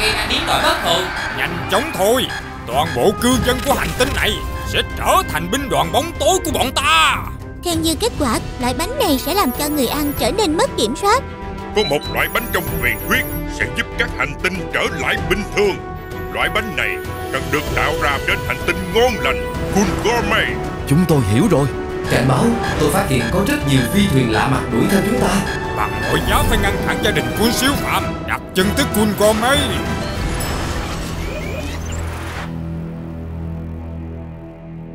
gây ra biến đổi bất thường Nhanh chóng thôi Toàn bộ cư dân của hành tinh này Sẽ trở thành binh đoàn bóng tối của bọn ta Theo như kết quả, loại bánh này sẽ làm cho người ăn trở nên mất kiểm soát. Có một loại bánh trong truyền thuyết sẽ giúp các hành tinh trở lại bình thường. Loại bánh này cần được tạo ra trên hành tinh ngon lành Kulgorme. Chúng tôi hiểu rồi Cảnh báo, tôi phát hiện có rất nhiều phi thuyền lạ mặt đuổi theo chúng ta Bằng phải ngăn chặn gia đình quân siêu phạm. Đặt chân tới Kulgorme